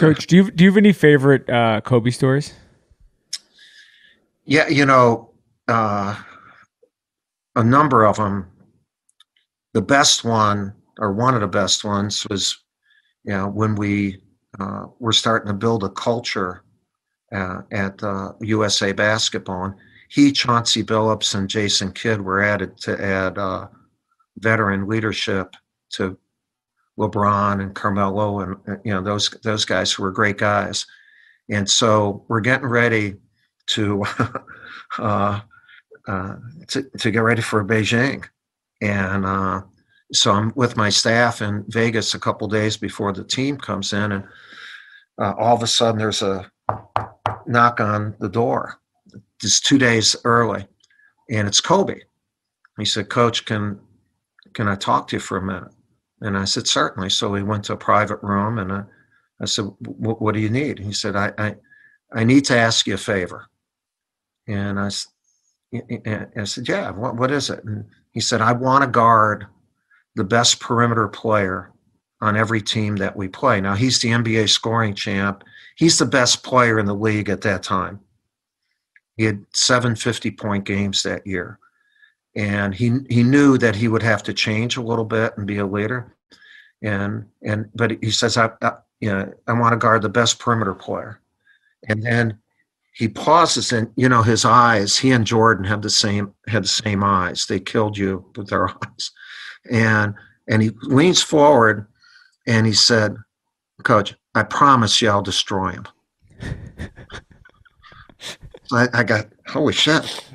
Coach, do you do you have any favorite uh, Kobe stories? Yeah, you know, uh, a number of them. The best one, or one of the best ones, was you know when we uh, were starting to build a culture uh, at uh, USA Basketball. And he, Chauncey Billups, and Jason Kidd were added to add uh, veteran leadership to LeBron and Carmelo, and uh, you know those those guys who were great guys. And so we're getting ready to uh, uh, to, to get ready for Beijing, and uh, so I'm with my staff in Vegas a couple days before the team comes in, and uh, all of a sudden there's a knock on the door. Just two days early, and it's Kobe. He said, "Coach, can can I talk to you for a minute?" And I said, "Certainly." So we went to a private room, and I, I said, "What do you need?" He said, "I I, I need to ask you a favor." And I, I said, "Yeah, what what is it?" And he said, "I want to guard the best perimeter player on every team that we play. Now he's the NBA scoring champ. He's the best player in the league at that time. He had seven 50 point games that year. And he he knew that he would have to change a little bit and be a leader. And and but he says I, I you know I want to guard the best perimeter player. And then he pauses and you know his eyes he and jordan had the same had the same eyes they killed you with their eyes and and he leans forward and he said, Coach, I promise you I'll destroy him. so I, I got, holy shit.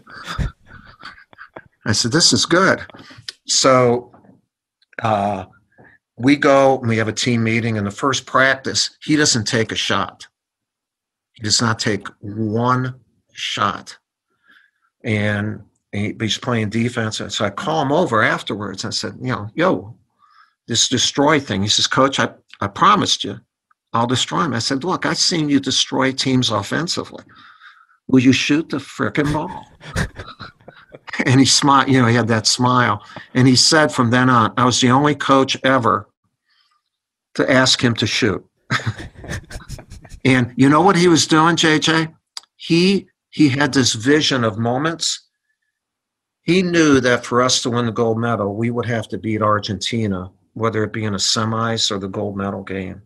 I said, this is good. So uh, we go and we have a team meeting. And the first practice, he doesn't take a shot. He does not take one shot. And he, he's playing defense. And so I call him over afterwards. I said, you know, yo, this destroy thing. He says, Coach, I, I promised you I'll destroy him. I said, Look, I've seen you destroy teams offensively. Will you shoot the frickin' ball? And he smiled, you know, he had that smile. And he said from then on, I was the only coach ever to ask him to shoot. and you know what he was doing, JJ? He he had this vision of moments. He knew that for us to win the gold medal, we would have to beat Argentina whether it be in a semis or the gold medal game.